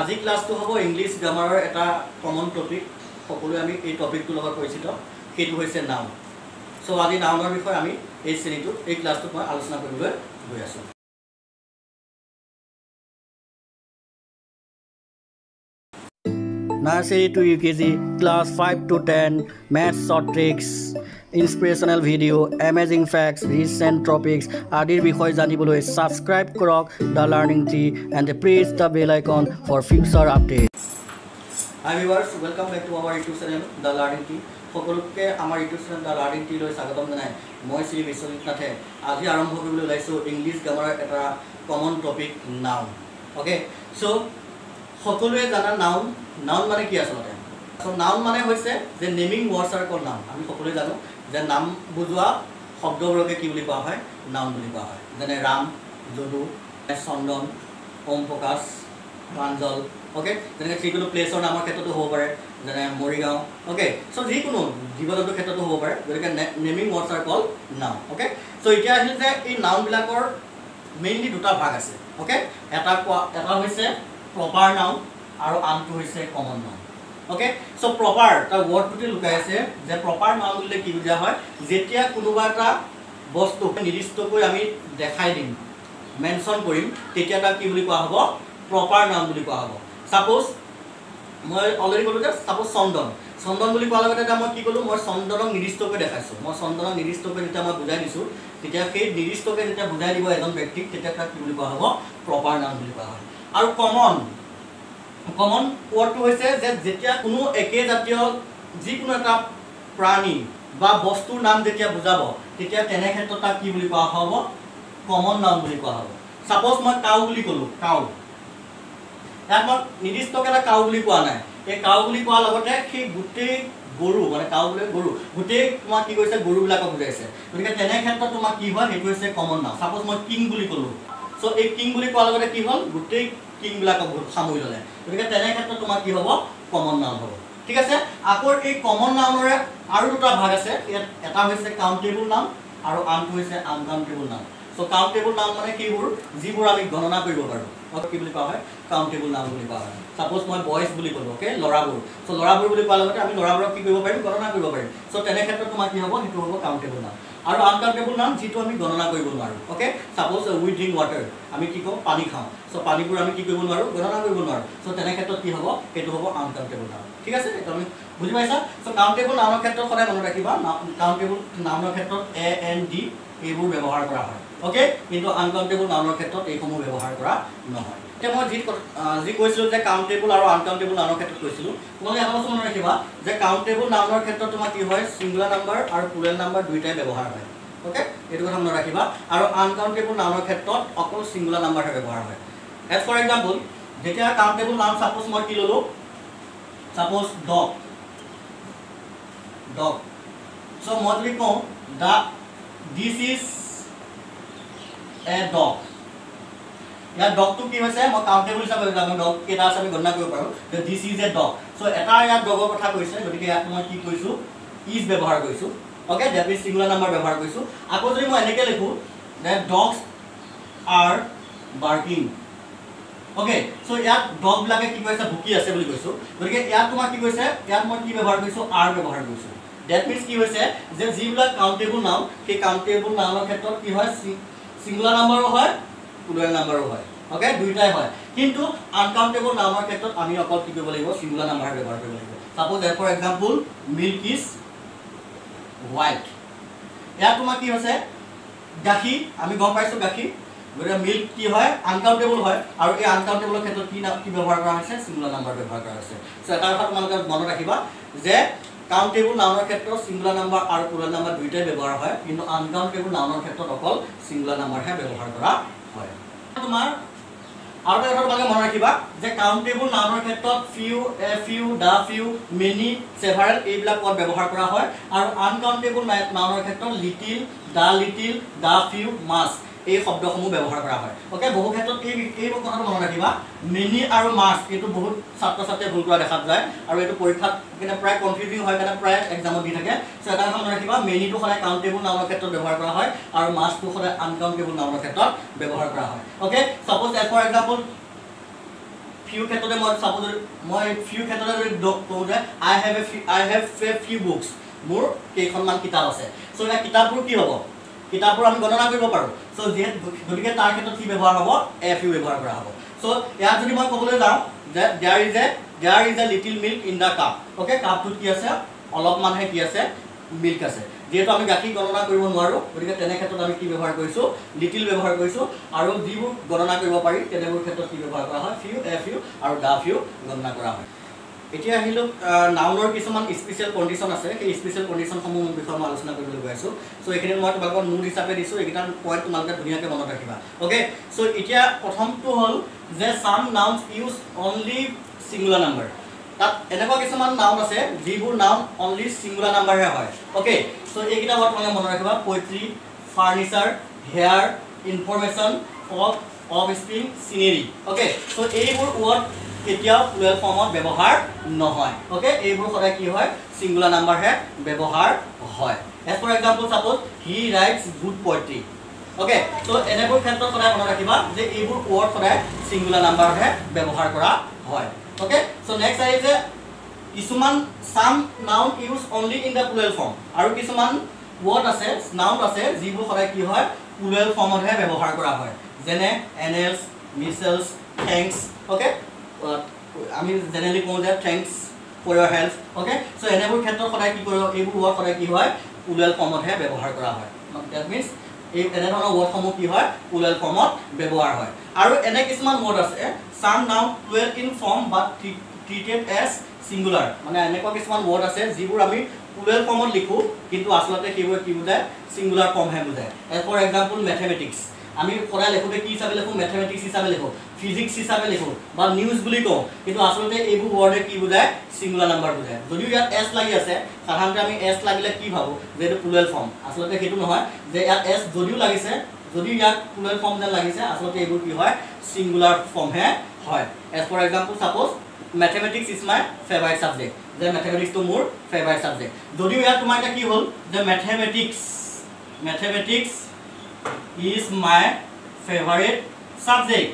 আজি ক্লাছটো হ'ব ইংলিছ গ্ৰামাৰৰ এটা কমন টপিক সকলোৱে আমি এই টপিকটোৰ লগত পৰিচিত। সেইটো হৈছে নাউন চ' আজি নাউনৰ বিষয়ে আমি এই শ্ৰেণীটোত এই ক্লাছটোত মই আলোচনা কৰিবলৈ গৈ আছোঁ। Nursery to U K G class five to ten maths short tricks inspirational video' amazing facts recent topics আদিৰ বিষয়ে জানিবলৈ ছাবস্ক্ৰাইব কৰক the learning tree and press the bell icon for future update hi viewers welcome back to our YouTube channel the learning tree সকলোকে আমাৰ YouTube channel the learning ট্ৰিলৈ স্বাগতম জনাই। মই শ্ৰী বিশ্বজিৎ নাথে আজি আৰম্ভ কৰিবলৈ ওলাইছোঁ ইংলিছ গ্ৰামাৰৰ এটা common topic noun okay so' সকলোৱে জানা নাউন নাউন মানে কি আচলতে? চ' নাউন মানে হৈছে যে নেমিং ৱৰ্ডছ আৰ কল আমি সকলোৱে জানো যে নাম বুজোৱা শব্দবোৰকে কি বুলি কোৱা হয়? নাউন বুলি কোৱা হয়। যেনে ৰাম যদু চন্দন ওম প্ৰকাশ প্ৰাঞ্জল অ'কে যেনেকৈ যিকোনো প্লেচৰ নামৰ ক্ষেত্ৰতো হ'ব পাৰে যেনে মৰিগাঁও অ'কে চ' যিকোনো জীৱ জন্তুৰ ক্ষেত্ৰতো হ'ব পাৰে গতিকে naming words are call noun okay so' এতিয়া আহিল যে এই নাউনবিলাকৰ মেইনলি দুটা ভাগ আছে অ'কে এটা কোৱা এটা হৈছে প্ৰপাৰ নাউন আৰু আনটো হৈছে common noun okay so' proper তাৰ ৱৰ্ডটোতে লুকাই আছে যে প্ৰপাৰ নাউন বুলিলে কি বুজা হয়? যেতিয়া কোনোবা এটা বস্তু নিৰ্দিষ্টকৈ আমি দেখাই দিম মেনশ্যন কৰিম তেতিয়া তাক কি বুলি কোৱা হ'ব? প্ৰপাৰ নাউন বুলি কোৱা হ'ব। ছাপ'জ মই অলৰেডি ক'লোঁ যে ছাপ'জ চন্দন। চন্দন বুলি কোৱাৰ লগতে এতিয়া মই কি ক'লোঁ? মই চন্দনক নিৰ্দিষ্টকৈ দেখাইছোঁ। মই চন্দনক নিৰ্দিষ্টকৈ যেতিয়া মই বুজাই দিছোঁ তেতিয়া সেই নিৰ্দিষ্টকৈ যেতিয়া বুজাই দিব এজন ব্যক্তিক তেতিয়া তাক কি বুলি কোৱা হ'ব? প্ৰপাৰ নাউন বুলি কোৱা হয়। আৰু কমন কমন ৱৰ্ডটো হৈছে যে যেতিয়া কোনো একে জাতীয় যিকোনো এটা প্ৰাণী বা বস্তুৰ নাম যেতিয়া বুজাব তেতিয়া তেনে ক্ষেত্ৰত তাক কি বুলি কোৱা হ'ব? কমন নাউন বুলি কোৱা হ'ব। ছাপ'জ মই কাউ বুলি ক'লোঁ কাউ। ইয়াত মই নিৰ্দিষ্টকৈ এটা কাউ বুলি কোৱা নাই। এই কাউ বুলি কোৱাৰ লগতে সেই গোটেই গৰু মানে কাউ বুলি গৰু গোটেই তোমাক কি কৰিছে? গৰুবিলাকক বুজাইছে। গতিকে তেনে ক্ষেত্ৰত তোমাক কি হয়? সেইটো হৈছে কমন নাম। ছাপ'জ মই কিং বুলি ক'লোঁ। চ' এই কিং বুলি কোৱাৰ লগতে কি হ'ল? গোটেই কিংবিলাকক সামৰি ল'লে। গতিকে তেনে ক্ষেত্ৰত তোমাৰ কি হ'ব? কমন নাউন হ'ব। ঠিক আছে? আকৌ এই কমন নাউনৰে আৰু দুটা ভাগ আছে। ইয়াত এটা হৈছে কাউণ্টেবল নাউন আৰু আনটো হৈছে uncountable noun so' countable noun মানে সেইবোৰ যিবোৰ আমি গণনা কৰিব পাৰোঁ। কি বুলি কোৱা হয়? কাউণ্টেবল নাউন বুলি কোৱা হয়। ছাপ'জ মই বইজ বুলি ক'লোঁ অ'কে ল'ৰাবোৰ। চ' ল'ৰাবোৰ বুলি কোৱাৰ লগতে আমি ল'ৰাবোৰক কি কৰিব পাৰিম? গণনা কৰিব পাৰিম। চ' তেনে ক্ষেত্ৰত তোমাৰ কি হ'ব? সেইটো হ'ব কাউণ্টেবল নাউন আৰু আনকাউণ্টেবল নাউন যিটো আমি গণনা কৰিব নোৱাৰোঁ okay suppose we drink water আমি কি কওঁ? পানী খাওঁ। চ' পানীবোৰ আমি কি কৰিব নোৱাৰোঁ? গণনা কৰিব নোৱাৰোঁ। চ' তেনে ক্ষেত্ৰত কি হ'ব? সেইটো হ'ব আনকাউণ্টেবল নাউন ঠিক আছে? এইটো আমি বুজি পাইছা? চ' কাউণ্টেবল নাউনৰ ক্ষেত্ৰত সদায় মনত ৰাখিবা কাউণ্টেবল নাউনৰ ক্ষেত্ৰত এ এন ডি এইবোৰ ব্যৱহাৰ কৰা হয় অ'কে কিন্তু আনকাউণ্টেবল নাউনৰ ক্ষেত্ৰত এইসমূহ ব্যৱহাৰ কৰা নহয়। এতিয়া মই যি যি কৈছিলোঁ যে কাউণ্টেবল আৰু আনকাউণ্টেবল নাউনৰ ক্ষেত্ৰত কৈছিলোঁ তোমালোকে এটা বস্তু মনত ৰাখিবা যে কাউণ্টেবল নাউনৰ ক্ষেত্ৰত তোমাৰ কি হয় ছিংগুলাৰ নাম্বাৰ আৰু প্লুৰেল নাম্বাৰ দুয়োটাই ব্যৱহাৰ হয়। অ'কে এইটো কথা মনত ৰাখিবা। আৰু আনকাউণ্টেবল নাউনৰ ক্ষেত্ৰত অকল ছিংগুলাৰ নাম্বাৰহে ব্যৱহাৰ হয়। এজ ফৰ এক্সাম্পল যেতিয়া কাউণ্টেবল নাউন ছাপ'জ মই কি ল'লোঁ? ছাপ'জ ডগ ডগ চ' মই যদি কওঁ the this is a dog ইয়াত ডগটো কি হৈছে মই কাউণ্টেবল হিচাপে আমি ডগ কেইটা আছে আমি গণনা কৰিব পাৰোঁ যে দিছ ইজ এ ডগ চ' এটা ইয়াত ডগৰ কথা কৈছে গতিকে ইয়াত মই কি কৰিছোঁ ইজ ব্যৱহাৰ কৰিছোঁ okay that means singular number ব্যৱহাৰ কৰিছোঁ। আকৌ যদি মই এনেকৈ লিখোঁ যে dogs are barking okay so' ইয়াত ডগবিলাকে কি কৰিছে ভুকি আছে বুলি কৈছোঁ। গতিকে ইয়াত তোমাৰ কি কৈছে ইয়াত মই কি ব্যৱহাৰ কৰিছোঁ আৰ ব্যৱহাৰ কৰিছোঁ। ডেট মিনছ কি হৈছে যে যিবিলাক কাউণ্টেবল নাউন সেই কাউণ্টেবল নাউনৰ ক্ষেত্ৰত কি হয় ছিংগুলাৰ নাম্বাৰো হয় প্লুৰেল নাম্বাৰো হয়। অ'কে দুয়োটাই হয়। কিন্তু আনকাউণ্টেবল নামৰ ক্ষেত্ৰত আমি অকল কি কৰিব লাগিব? ছিংগুলাৰ নাম্বাৰ ব্যৱহাৰ কৰিব লাগিব। Suppose for example milk is white ইয়াত তোমাৰ কি হৈছে? গাখীৰ আমি গম পাইছোঁ গাখীৰ। গতিকে মিল্ক কি হয়? আনকাউণ্টেবল হয়। আৰু এই আনকাউণ্টেবলৰ ক্ষেত্ৰত কি কি ব্যৱহাৰ কৰা হৈছে? ছিংগুলাৰ নাম্বাৰ ব্যৱহাৰ কৰা হৈছে। চ' এটা কথা তোমালোকে মনত ৰাখিবা যে কাউণ্টেবল নাউনৰ ক্ষেত্ৰত ছিংগুলাৰ নাম্বাৰ আৰু প্লুৰেল নাম্বাৰ দুয়োটাই ব্যৱহাৰ হয়। কিন্তু আনকাউণ্টেবল নাউনৰ ক্ষেত্ৰত অকল ছিংগুলাৰ নাম্বাৰহে ব্যৱহাৰ কৰা হয়। তোমাৰ আৰু এটা কথা তোমালোকে মনত ৰাখিবা যে কাউণ্টেবল নাউনৰ ক্ষেত্ৰত few a few the few many several এইবিলাক পদ ব্যৱহাৰ কৰা হয়। আৰু আনকাউণ্টেবল নাউনৰ ক্ষেত্ৰত little the little the few much. এই শব্দসমূহ ব্যৱহাৰ কৰা হয়। অ'কে বহু ক্ষেত্ৰত এই এই কথাটো মনত ৰাখিবা। মেনি আৰু মাছ এইটো বহুত ছাত্ৰ ছাত্ৰীয়ে ভুল কৰা দেখা যায় আৰু এইটো পৰীক্ষাত কিন্তু প্ৰায় কনফিউজিং হয় কাৰণে প্ৰায় এক্সামত দি থাকে। চ' এটা কথা মনত ৰাখিবা মেনিটো সদায় কাউণ্টেবল নাউনৰ ক্ষেত্ৰত ব্যৱহাৰ কৰা হয় আৰু মাছটো সদায় আনকাউণ্টেবল নাউনৰ ক্ষেত্ৰত ব্যৱহাৰ কৰা হয়। Okay suppose for example few ক্ষেত্ৰতে মই চাপ'জ মই ফিউ ক্ষেত্ৰতে যদি কওঁ যে I have a I have a few books মোৰ কেইখনমান কিতাপ আছে। চ' এতিয়া কিতাপবোৰ কি হ'ব? কিতাপবোৰ আমি গণনা কৰিব পাৰোঁ। চ' যিহেতু গতিকে তাৰ ক্ষেত্ৰত কি ব্যৱহাৰ হ'ব? এফ ইউ ব্যৱহাৰ কৰা হ'ব। চ' ইয়াত যদি মই ক'বলৈ যাওঁ যে there is a there is a little milk in the cup okay কাপটোত কি আছে? অলপমানহে কি আছে? মিল্ক আছে। যিহেতু আমি গাখীৰ গণনা কৰিব নোৱাৰোঁ গতিকে তেনে ক্ষেত্ৰত আমি কি ব্যৱহাৰ কৰিছোঁ? লিটিল ব্যৱহাৰ কৰিছোঁ। আৰু যিবোৰ গণনা কৰিব পাৰি তেনেবোৰ ক্ষেত্ৰত কি ব্যৱহাৰ কৰা হয়? ফিউ এফ ইউ আৰু দা ফিউ গণনা কৰা হয়। এতিয়া আহিলোঁ নাউনৰ কিছুমান স্পেচিয়েল কণ্ডিশ্যন আছে। সেই স্পেচিয়েল কণ্ডিশ্যনসমূহ বিষয়ে মই আলোচনা কৰিবলৈ গৈ আছোঁ। চ' এইখিনি মই তোমালোকক নোট হিচাপে দিছোঁ। এইকেইটা পইণ্ট তোমালোকে ধুনীয়াকৈ মনত ৰাখিবা। অ'কে চ' এতিয়া প্ৰথমটো হ'ল যে some nouns use only singular number তাত এনেকুৱা কিছুমান নাউন আছে যিবোৰ নাউন অনলি ছিংগুলাৰ নাম্বাৰহে হয়। অ'কে চ' এইকেইটা ৱৰ্ড তোমালোকে মনত ৰাখিবা। Poetry furniture hair information off offspring scenery okay so' এইবোৰ ৱৰ্ড কেতিয়াও প্লুৱেল ফৰ্মত ব্যৱহাৰ নহয় অ'কে এইবোৰ সদায় কি হয়? ছিংগুলাৰ নাম্বাৰহে ব্যৱহাৰ হয়। As for example suppose he writes good poetry okay so' এনেবোৰ ক্ষেত্ৰত সদায় মনত ৰাখিবা যে এইবোৰ ৱৰ্ড সদায় ছিংগুলাৰ নাম্বাৰহে ব্যৱহাৰ কৰা হয় অ'কে চ' নেক্সট আহিছে কিছুমান some noun use only in the plural form আৰু কিছুমান ৱৰ্ড আছে নাউন আছে যিবোৰ সদায় কি হয়? প্লুৱেল ফৰ্মতহে ব্যৱহাৰ কৰা হয়। যেনে এনেলছ মিছেলছ থেংকছ অ'কে আমি জেনেৰেলি কওঁ যে thanks for your health okay so' এনেবোৰ ক্ষেত্ৰত সদায় কি কৰিব এইবোৰ ৱৰ্ড সদায় কি হয় প্লুৱেল ফৰ্মতহে ব্যৱহাৰ কৰা হয়। ডেট মিনছ এই এনেধৰণৰ ৱৰ্ডসমূহ কি হয় প্লুৱেল ফৰ্মত ব্যৱহাৰ হয়। আৰু এনে কিছুমান ৱৰ্ড আছে some noun plural in form but treated as singular মানে এনেকুৱা কিছুমান ৱৰ্ড আছে যিবোৰ আমি প্লুৱেল ফৰ্মত লিখোঁ কিন্তু আচলতে সেইবোৰ কি বুজায় ছিংগুলাৰ ফৰ্মহে বুজায়। ফৰ এক্সাম্পল মেথমেটিক্স আমি সদায় লিখোঁতে কি হিচাপে লিখোঁ? মেথমেটিক্স হিচাপে লিখোঁ ফিজিক্স হিচাপে লিখোঁ বা নিউজ বুলি কওঁ। কিন্তু আচলতে এইবোৰ ৱৰ্ডে কি বুজায়? ছিংগুলাৰ নাম্বাৰ বুজায়। যদিও ইয়াত এছ লাগি আছে সাধাৰণতে আমি এছ লাগিলে কি ভাবোঁ? যে এইটো প্লুৱেল ফৰ্ম আচলতে সেইটো নহয় যে ইয়াত এছ যদিও লাগিছে যদিও ইয়াত প্লুৱেল ফৰ্ম যেন লাগিছে আচলতে এইবোৰ কি হয়? ছিংগুলাৰ ফৰ্মহে হয়। As for example suppose mathematics is my favourite subject যে মেথমেটিক্সটো মোৰ ফেভাৰেট ছাবজেক্ট যদিও ইয়াত তোমাৰ এতিয়া কি হ'ল? যে mathematics mathematics is my favourite subject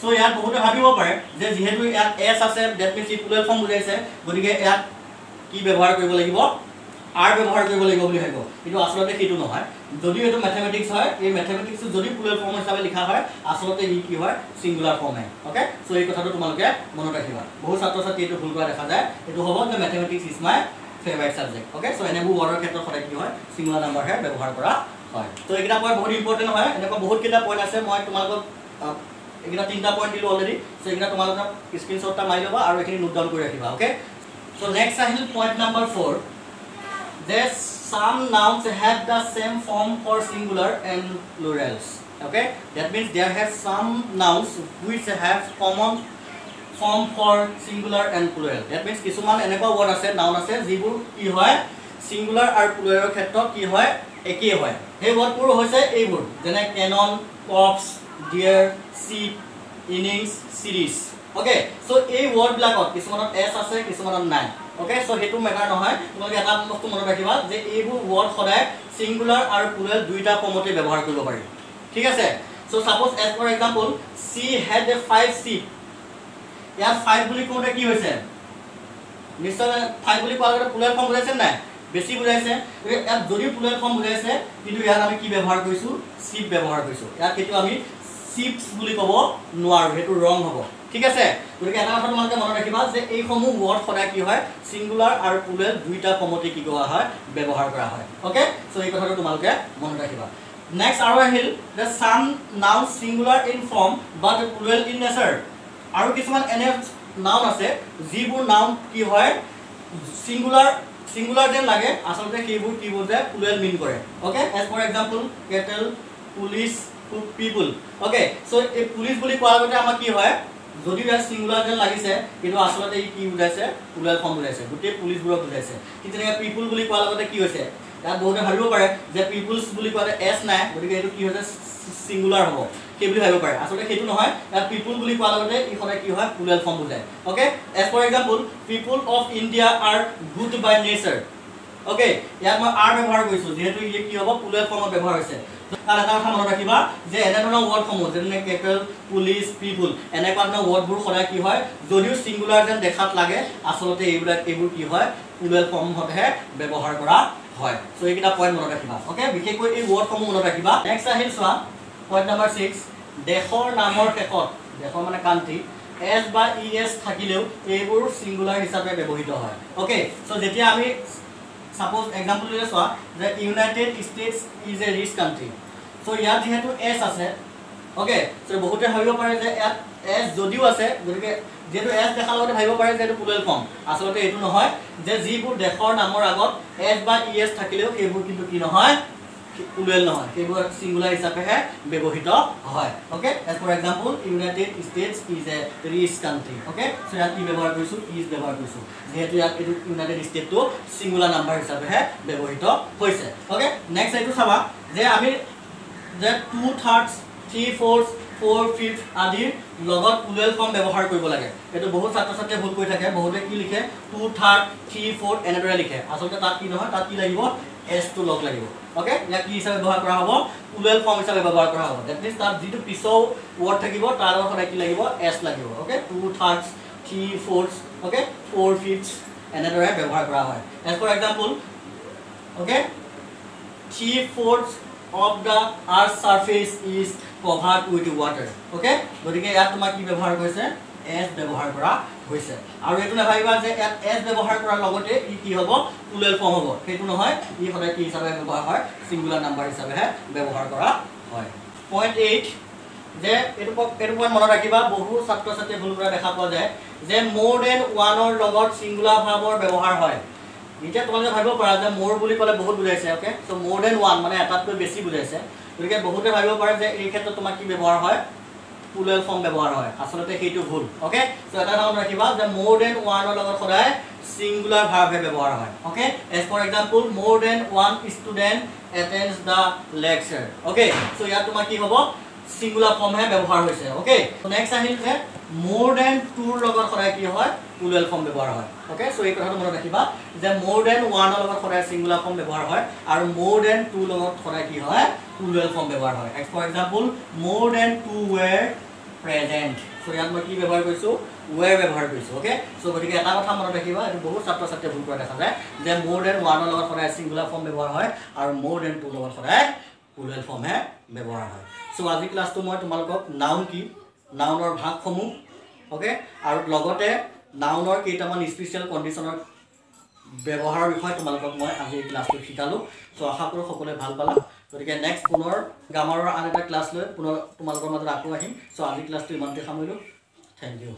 so' ইয়াত বহুতে ভাবিব পাৰে যে যিহেতু ইয়াত এছ আছে ডেট মিনছ ই প্লুৱেল ফৰ্ম বুজাইছে গতিকে ইয়াত কি ব্যৱহাৰ কৰিব লাগিব? আৰ ব্যৱহাৰ কৰিব লাগিব বুলি ভাবিব। কিন্তু আচলতে সেইটো নহয়। যদিও এইটো মেথমেটিক্স হয় এই মেথমেটিক্সটো যদি প্লুৱেল ফৰ্ম হিচাপে লিখা হয় আচলতে ই কি হয়? ছিংগুলাৰ ফৰ্মহে অ'কে চ' এই কথাটো তোমালোকে মনত ৰাখিবা। বহু ছাত্ৰ ছাত্ৰী এইটো ভুল কৰা দেখা যায়। এইটো হ'ব যে mathematics is my favourite subject okay so' এনেবোৰ ৱৰ্ডৰ ক্ষেত্ৰত সদায় কি হয়? ছিংগুলাৰ নাম্বাৰহে ব্যৱহাৰ কৰা হয়। ত' এইকেইটা পইণ্ট বহুত ইম্পৰ্টেণ্ট হয়। এনেকুৱা বহুতকেইটা পইণ্ট আছে। মই তোমালোকক এইকেইটা তিনিটা পইণ্ট দিলোঁ অলৰেডি চ' এইকেইটা তোমালোকে স্ক্ৰীনশ্বট এটা মাৰি ল'বা আৰু এইখিনি নোট ডাউন কৰি ৰাখিবা অ'কে চ' নেক্সট আহিল পইণ্ট নাম্বাৰ ফ'ৰ যে some nouns have the same form for singular and plurals okay that means there have some nouns which have common form for singular and plural that means কিছুমান এনেকুৱা word আছে noun আছে যিবোৰ কি হয় singular আৰু প্লুৰেলৰ ক্ষেত্ৰত কি হয় একেই হয়। সেই ৱৰ্ডবোৰ হৈছে এইবোৰ যেনে cannon corps deer sheep innings series okay so' এই ৱৰ্ডবিলাকত কিছুমানত এছ আছে কিছুমানত নাই। অ'কে চ' সেইটো মেটাৰ নহয়। তোমালোকে এটা বস্তু মনত ৰাখিবা যে এইবোৰ ৱৰ্ড সদায় চিংগুলাৰ আৰু প্লুৰেল দুইটা ফৰ্মতে ব্যৱহাৰ কৰিব পাৰি। ঠিক আছে? So' suppose as for example she had a five sheep ইয়াত ফাইভ বুলি কওঁতে কি হৈছে? নিশ্চয় ফাইভ বুলি কোৱাৰ লগতে প্লুৰেল ফৰ্ম বুজাইছে নাই? বেছি বুজাইছে ইয়াত যদিও প্লুৰেল ফৰ্ম বুজাইছে কিন্তু ইয়াত আমি কি ব্যৱহাৰ কৰিছোঁ? চিপ ব্যৱহাৰ কৰিছোঁ। ইয়াত সেইটো আমি চিপছ বুলি ক'ব নোৱাৰোঁ সেইটো ৰং হ'ব। ঠিক আছে? গতিকে এটা কথা তোমালোকে মনত ৰাখিবা যে এইসমূহ ৱৰ্ড সদায় কি হয়? চিংগুলাৰ আৰু প্লুৰেল দুইটা ফৰ্মতে কি কৰা হয়? ব্যৱহাৰ কৰা হয়। অ'কে চ' এই কথাটো তোমালোকে মনত ৰাখিবা। নেক্সট আৰু আহিল যে some noun singular in form but plural in nature আৰু কিছুমান এনে নাউন আছে যিবোৰ নাউন কি হয়? চিংগুলাৰ চিংগুলাৰ যেন লাগে আচলতে সেইবোৰ কি বুজায় প্লুৰেল মিন কৰে। Okay as for example cattle police people okay so' এই পুলিচ বুলি কোৱাৰ আগতে আমাৰ কি হয়? যদিও ইয়াত চিংগুলাৰ যেন লাগিছে কিন্তু আচলতে ই কি বুজাইছে? প্লুৰেল ফৰ্ম বুজাইছে। গোটেই পুলিচবোৰক বুজাইছে। ঠিক তেনেকৈ পিপুল বুলি কোৱাৰ লগতে কি হৈছে? ইয়াত বহুতে ভাবিব পাৰে যে পিপুলছ বুলি কোৱাতে এছ নাই গতিকে এইটো কি হৈছে? চিংগুলাৰ হ'ব। সেই বুলি ভাবিব পাৰে। আচলতে সেইটো নহয় ইয়াত পিপুল বুলি কোৱাৰ লগতে ই সদায় কি হয় প্লুৰেল ফৰ্ম বুজায় okay as for example people of India are good by nature okay ইয়াত মই আৰ ব্যৱহাৰ কৰিছোঁ যিহেতু ই কি হ'ব প্লুৰেল ফৰ্মত ব্যৱহাৰ হৈছে। তাৰ এটা কথা মনত ৰাখিবা যে এনেধৰণৰ ৱৰ্ডসমূহ যেনে কেটেল পুলিচ পিপুল এনেকুৱা ধৰণৰ ৱৰ্ডবোৰ সদায় কি হয় যদিও ছিংগুলাৰ যেন দেখাত লাগে আচলতে এইবিলাক এইবোৰ কি হয় প্লুৰেল ফৰ্মতহে ব্যৱহাৰ কৰা হয়। চ' এইকেইটা পইণ্ট মনত ৰাখিবা। অ'কে বিশেষকৈ এই ৱৰ্ডসমূহ মনত ৰাখিবা। নেক্সট আহিল চোৱা পইণ্ট নাম্বাৰ ছিক্স দেশৰ নামৰ শেষত দেশৰ মানে কাণ্ট্ৰি এছ বা ই এছ থাকিলেও এইবোৰ ছিংগুলাৰ হিচাপে ব্যৱহৃত হয়। অ'কে চ' যেতিয়া আমি ছাপ'জ এক্সাম্পল দিলে চোৱা যে United States is a rich country so' ইয়াত যিহেতু এছ আছে অ'কে চ' বহুতে ভাবিব পাৰে যে ইয়াত এছ যদিও আছে গতিকে যিহেতু এছ দেখাৰ লগতে ভাবিব পাৰে যে এইটো প্লুৰেল ফৰ্ম আচলতে এইটো নহয় যে যিবোৰ দেশৰ নামৰ আগত এছ বা ই এছ থাকিলেও সেইবোৰ কিন্তু কি নহয় প্লুৰেল নহয় সেইবোৰ ছিংগুলাৰ হিচাপেহে ব্যৱহৃত হয় okay as for example United States is a rich country okay so' ইয়াত কি ব্যৱহাৰ কৰিছোঁ ইজ ব্যৱহাৰ কৰিছোঁ। যিহেতু ইয়াত এইটো ইউনাইটেড ষ্টেটটো ছিংগুলাৰ নাম্বাৰ হিচাপেহে ব্যৱহৃত হৈছে অ'কে নেক্সট এইটো চাবা যে আমি যে two thirds three fourth four fifth আদিৰ লগত প্লুৰেল ফৰ্ম ব্যৱহাৰ কৰিব লাগে। এইটো বহুত ছাত্ৰ ছাত্ৰীয়ে ভুল কৰি থাকে বহুতে কি লিখে? টু থাৰ্ড থ্ৰী ফ'ৰ্থ এনেদৰে লিখে। আচলতে তাত কি নহয় তাত কি লাগিব? এছটো লগ লাগিব। অ'কে ইয়াক কি হিচাপে ব্যৱহাৰ কৰা হ'ব? প্লুৰেল ফৰ্ম হিচাপে ব্যৱহাৰ কৰা হ'ব। ডেট মিনছ তাত যিটো পিছৰ ৱৰ্ড থাকিব তাৰ লগত সদায় কি লাগিব? এছ লাগিব। Okay two thirds three fourth okay four fifth এনেদৰে ব্যৱহাৰ কৰা হয়। As for example okay three fourth of the earth surface is covered with water okay গতিকে ইয়াত তোমাক কি ব্যৱহাৰ কৰিছে এছ ব্যৱহাৰ কৰা হৈছে। আৰু এইটো নাভাবিবা যে ইয়াত এছ ব্যৱহাৰ কৰাৰ লগতে ই কি হ'ব? প্লুৰেল ফৰ্ম হ'ব। সেইটো নহয় ই সদায় কি হিচাপে ব্যৱহাৰ হয়? ছিংগুলাৰ নাম্বাৰ হিচাপেহে ব্যৱহাৰ কৰা হয়। পইণ্ট এইট যে এইটো এইটো পইণ্ট মনত ৰাখিবা বহু ছাত্ৰ ছাত্ৰীয়ে ভুল কৰা দেখা পোৱা যায় যে মোৰ দেন ওৱানৰ লগত ছিংগুলাৰ ভাৱৰ ব্যৱহাৰ হয়। এতিয়া তোমালোকে ভাবিব পাৰা যে মোৰ বুলি ক'লে বহুত বুজাইছে অ'কে চ' মোৰ দেন ওৱান মানে এটাতকৈ বেছি বুজাইছে। গতিকে বহুতে ভাবিব পাৰে যে এই ক্ষেত্ৰত তোমাক কি ব্যৱহাৰ হয়? প্লুৰেল ফৰ্ম ব্যৱহাৰ হয়। আচলতে সেইটো ভুল অ'কে চ' এটা মনত ৰাখিবা যে মোৰ দেন ওৱানৰ লগত সদায় ছিংগুলাৰ ভাৰ্বহে ব্যৱহাৰ হয় okay as for example more than one student attends the lecture okay so' ইয়াত তোমাৰ কি হ'ব? ছিংগুলাৰ ফৰ্মহে ব্যৱহাৰ হৈছে অ'কে নেক্সট আহিল যে মোৰ দেন টুৰ লগত সদায় কি হয়? প্লুৰেল ফৰ্ম ব্যৱহাৰ হয়। অ'কে চ' এই কথাটো মনত ৰাখিবা যে মোৰ দেন ওৱানৰ লগত সদায় ছিংগুলাৰ ফৰ্ম ব্যৱহাৰ হয় আৰু মোৰ দেন টুৰ লগত সদায় কি হয় প্লুৰেল ফৰ্ম ব্যৱহাৰ হয়। For example more than two were present so' ইয়াত মই কি ব্যৱহাৰ কৰিছোঁ? ৱেৰ ব্যৱহাৰ কৰিছোঁ অ'কে চ' গতিকে এটা কথা মনত ৰাখিবা এইটো বহুত ছাত্ৰ ছাত্ৰীয়ে ভুল কৰা দেখা যায় যে মোৰ দেন ওৱানৰ লগত সদায় ছিংগুলাৰ ফৰ্ম ব্যৱহাৰ হয় আৰু মোৰ দেন টুৰ লগত সদায় প্লুৰেল ফৰ্মহে ব্যৱহাৰ হয়। চ' আজি ক্লাছটো মই তোমালোকক নাউন কি? নাউনৰ ভাগসমূহ অ'কে আৰু লগতে নাউনৰ কেইটামান স্পেচিয়েল কণ্ডিশ্যনৰ ব্যৱহাৰৰ বিষয়ে তোমালোকক মই আজি এই ক্লাছটো শিকালোঁ। চ' আশা কৰোঁ সকলোৱে ভাল পালা। গতিকে নেক্সট পুনৰ গ্ৰামাৰৰ আন এটা ক্লাছ লৈ পুনৰ তোমালোকৰ মাজত আকৌ আহিম। চ' আজি ক্লাছটো ইমানতে সামৰিলোঁ। Thank U